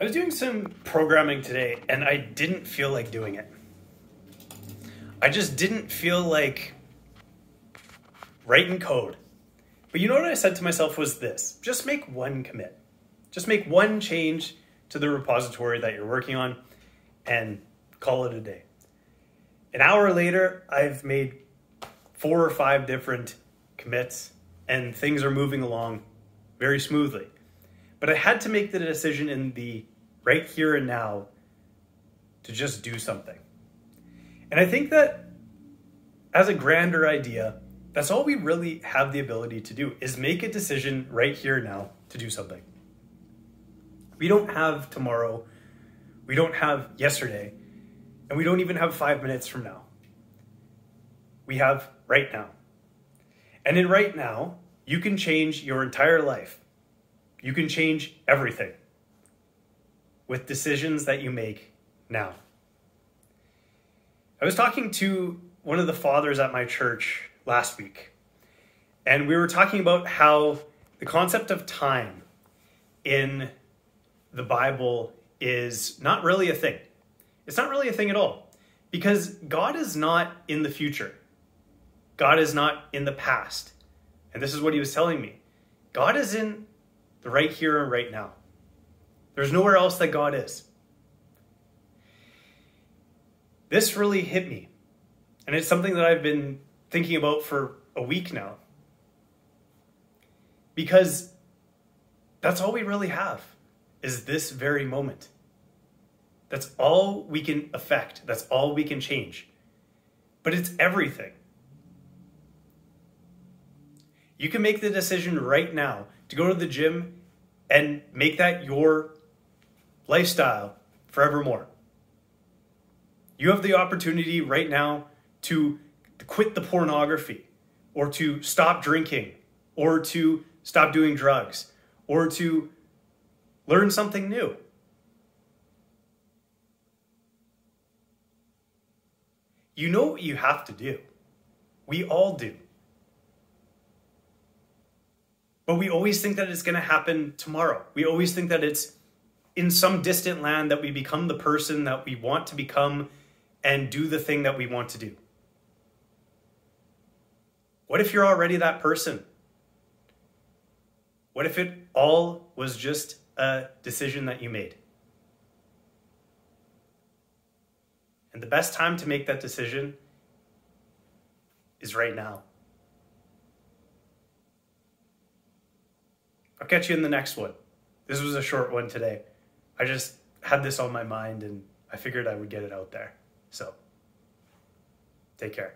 I was doing some programming today and I didn't feel like doing it. I just didn't feel like writing code. But you know what I said to myself was this just make one commit. Just make one change to the repository that you're working on and call it a day. An hour later, I've made four or five different commits and things are moving along very smoothly. But I had to make the decision in the right here and now to just do something. And I think that as a grander idea, that's all we really have the ability to do is make a decision right here and now to do something. We don't have tomorrow, we don't have yesterday, and we don't even have five minutes from now. We have right now. And in right now, you can change your entire life you can change everything with decisions that you make now. I was talking to one of the fathers at my church last week, and we were talking about how the concept of time in the Bible is not really a thing. It's not really a thing at all because God is not in the future, God is not in the past. And this is what he was telling me God is in right here and right now. There's nowhere else that God is. This really hit me. And it's something that I've been thinking about for a week now. Because that's all we really have is this very moment. That's all we can affect. That's all we can change. But it's everything. You can make the decision right now to go to the gym and make that your lifestyle forevermore. You have the opportunity right now to quit the pornography or to stop drinking or to stop doing drugs or to learn something new. You know what you have to do. We all do. But we always think that it's going to happen tomorrow. We always think that it's in some distant land that we become the person that we want to become and do the thing that we want to do. What if you're already that person? What if it all was just a decision that you made? And the best time to make that decision is right now. I'll catch you in the next one. This was a short one today. I just had this on my mind and I figured I would get it out there. So, take care.